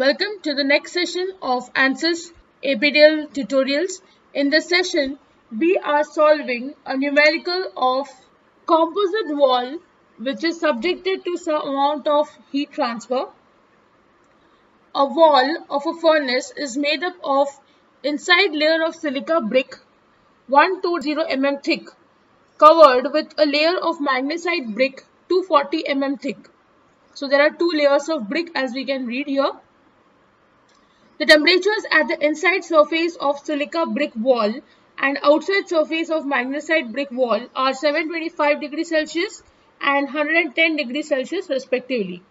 Welcome to the next session of ANSYS APDL tutorials. In this session, we are solving a numerical of composite wall which is subjected to some amount of heat transfer. A wall of a furnace is made up of inside layer of silica brick 120 mm thick covered with a layer of magnesite brick 240 mm thick. So there are two layers of brick as we can read here. The temperatures at the inside surface of silica brick wall and outside surface of magnesite brick wall are 725 degrees Celsius and 110 degrees Celsius respectively.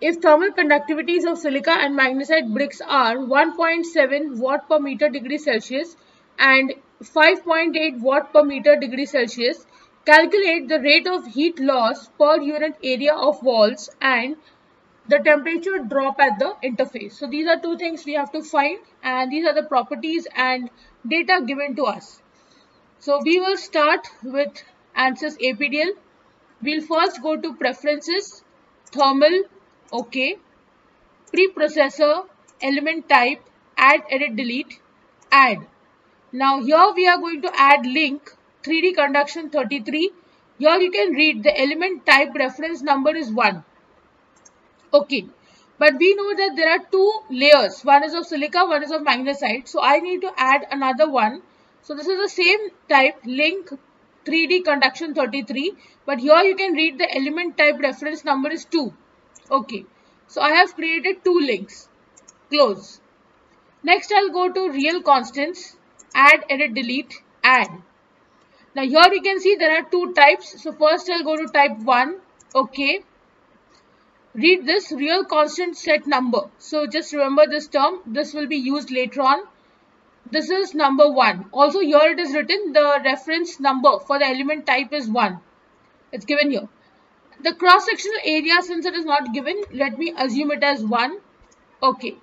If thermal conductivities of silica and magnesite bricks are 1.7 watt per meter degree Celsius and 5.8 watt per meter degree Celsius, calculate the rate of heat loss per unit area of walls and the temperature drop at the interface. So these are two things we have to find and these are the properties and data given to us. So we will start with ANSYS APDL. We'll first go to preferences, thermal, OK, preprocessor, element type, add, edit, delete, add. Now here we are going to add link 3D conduction 33. Here you can read the element type reference number is 1. Okay. But we know that there are two layers. One is of silica, one is of magnesite. So I need to add another one. So this is the same type link 3D conduction 33. But here you can read the element type reference number is 2. Okay. So I have created two links. Close. Next I'll go to real constants. Add, edit, delete, add. Now here you can see there are two types. So first I'll go to type 1. Okay read this real constant set number. So just remember this term. This will be used later on. This is number 1. Also here it is written the reference number for the element type is 1. It's given here. The cross-sectional area since it is not given, let me assume it as 1. Okay.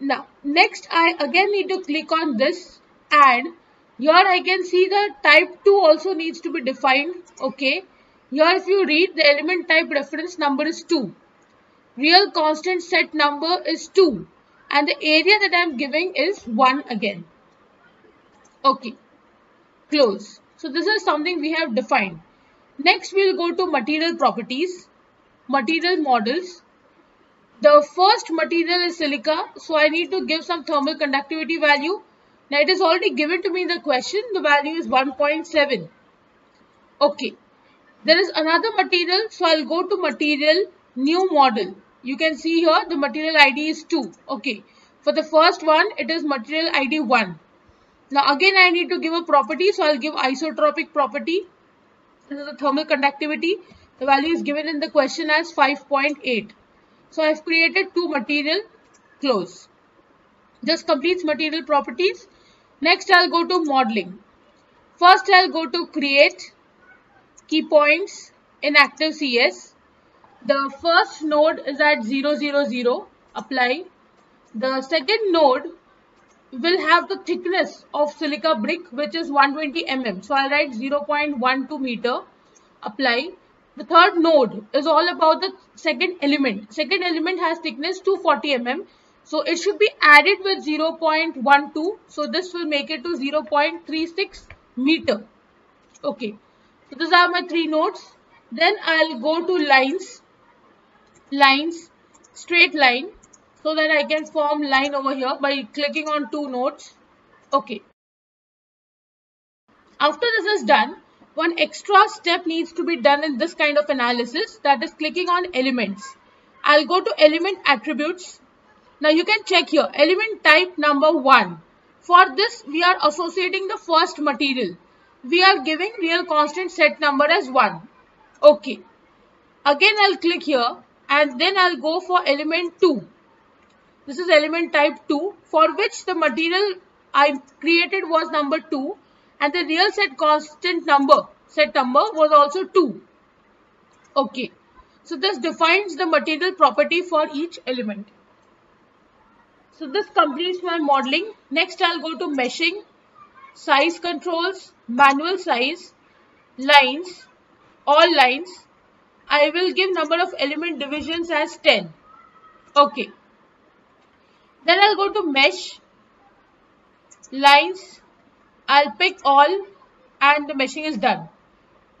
Now, next I again need to click on this and here I can see the type 2 also needs to be defined. Okay. Here if you read the element type reference number is 2. Real constant set number is 2 and the area that I am giving is 1 again. Okay, close. So this is something we have defined. Next we will go to material properties, material models. The first material is silica so I need to give some thermal conductivity value. Now it is already given to me in the question the value is 1.7. Okay, there is another material. So I'll go to material, new model. You can see here the material ID is 2. Okay. For the first one, it is material ID 1. Now again I need to give a property. So I'll give isotropic property. This is the thermal conductivity. The value is given in the question as 5.8. So I've created two material close. This completes material properties. Next I'll go to modeling. First I'll go to create Key points in active CS. The first node is at 000, apply. The second node will have the thickness of silica brick which is 120 mm. So I'll write 0.12 meter, apply. The third node is all about the second element. Second element has thickness 240 mm. So it should be added with 0.12. So this will make it to 0.36 meter. Okay. So these are my three nodes. Then I'll go to lines, lines, straight line so that I can form line over here by clicking on two nodes. Okay. After this is done, one extra step needs to be done in this kind of analysis that is clicking on elements. I'll go to element attributes. Now you can check here element type number 1. For this we are associating the first material we are giving real constant set number as 1. Okay. Again I'll click here and then I'll go for element 2. This is element type 2 for which the material I created was number 2 and the real set constant number set number was also 2. Okay. So this defines the material property for each element. So this completes my modeling. Next I'll go to meshing size controls, manual size, lines, all lines. I will give number of element divisions as 10. Okay. Then I'll go to mesh, lines, I'll pick all and the meshing is done.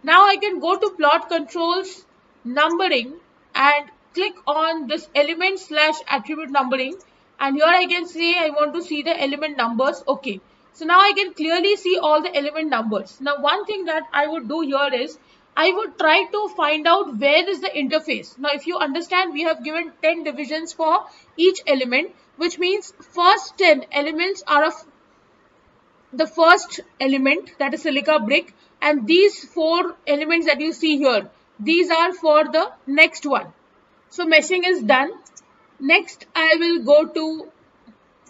Now I can go to plot controls, numbering and click on this element slash attribute numbering and here I can say I want to see the element numbers. Okay. So now I can clearly see all the element numbers. Now one thing that I would do here is I would try to find out where is the interface. Now if you understand we have given 10 divisions for each element which means first 10 elements are of the first element that is silica brick and these four elements that you see here these are for the next one. So meshing is done. Next I will go to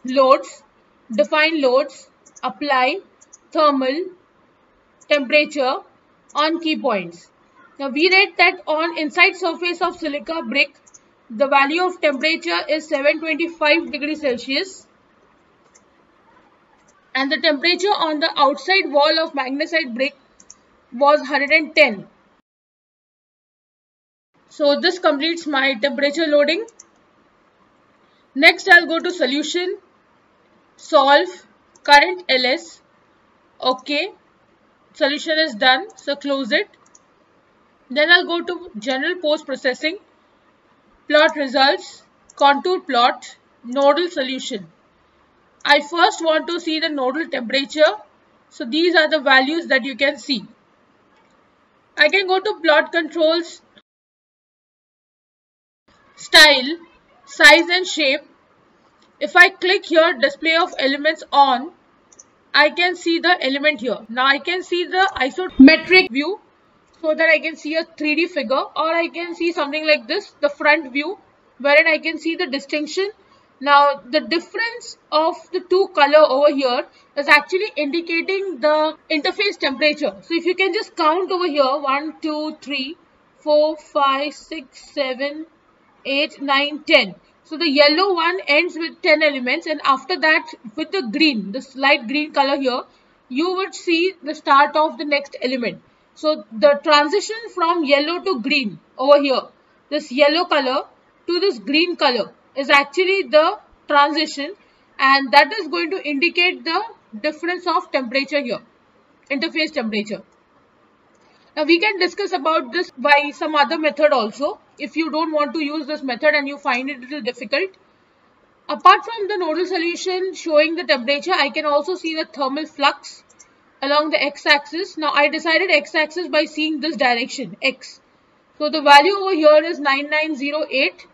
loads, define loads, apply, thermal, temperature on key points. Now we read that on inside surface of silica brick the value of temperature is 725 degrees Celsius and the temperature on the outside wall of magnesite brick was 110. So this completes my temperature loading. Next I'll go to solution, solve, current ls. Okay, solution is done. So close it. Then I'll go to general post processing, plot results, contour plot, nodal solution. I first want to see the nodal temperature. So these are the values that you can see. I can go to plot controls, style, size and shape. If I click here display of elements on, I can see the element here. Now I can see the isometric view so that I can see a 3D figure or I can see something like this, the front view wherein I can see the distinction now the difference of the two color over here is actually indicating the interface temperature. So if you can just count over here 1, 2, 3, 4, 5, 6, 7, 8, 9, 10. So the yellow one ends with 10 elements and after that with the green, the light green color here, you would see the start of the next element. So the transition from yellow to green over here, this yellow color to this green color is actually the transition and that is going to indicate the difference of temperature here, interface temperature. Now we can discuss about this by some other method also if you don't want to use this method and you find it a little difficult. Apart from the nodal solution showing the temperature, I can also see the thermal flux along the x-axis. Now I decided x-axis by seeing this direction, x. So the value over here is 9908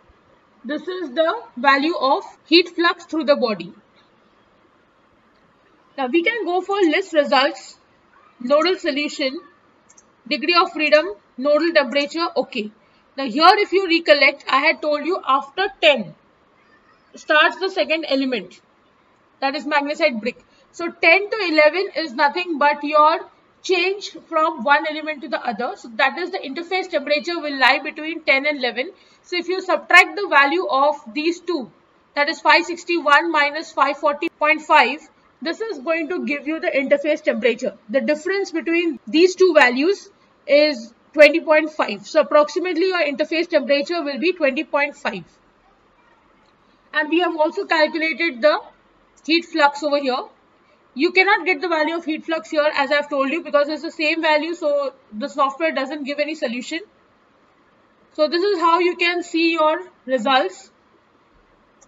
this is the value of heat flux through the body. Now we can go for list results, nodal solution, degree of freedom, nodal temperature, okay. Now here if you recollect, I had told you after 10 starts the second element that is magnesite brick. So 10 to 11 is nothing but your change from one element to the other. So that is the interface temperature will lie between 10 and 11. So if you subtract the value of these two, that is 561 minus 540.5, this is going to give you the interface temperature. The difference between these two values is 20.5. So approximately your interface temperature will be 20.5. And we have also calculated the heat flux over here you cannot get the value of heat flux here as I've told you because it's the same value so the software doesn't give any solution. So this is how you can see your results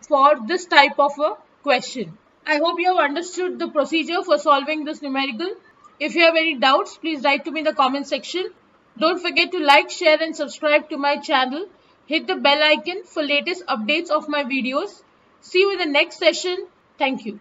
for this type of a question. I hope you have understood the procedure for solving this numerical. If you have any doubts, please write to me in the comment section. Don't forget to like, share and subscribe to my channel. Hit the bell icon for latest updates of my videos. See you in the next session. Thank you.